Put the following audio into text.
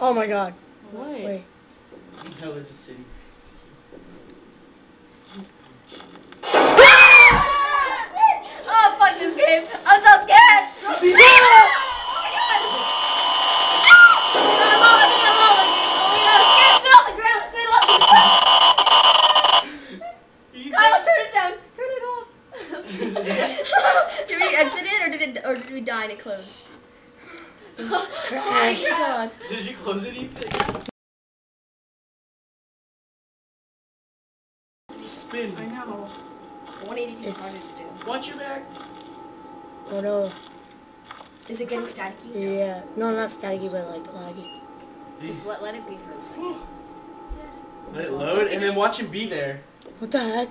Oh my god. What? Wait. Hella just sitting. Oh fuck this game! I'm so scared! Oh my god! Oh my god, I'm all in it, I'm all in it. Oh my god, I'm scared! Sit on the ground! Sit on the ground! Kyle, turn it down! Turn it off! did we exit it or did it or did we die and it closed? Oh my god. Did you close anything? Spin. I know. 182 is It's- harder to Watch your back. Oh no. Is it getting staticky? Yeah. No, not staticky, but like laggy. Just let, let it be for a second. Let it load and then watch him be there. What the heck?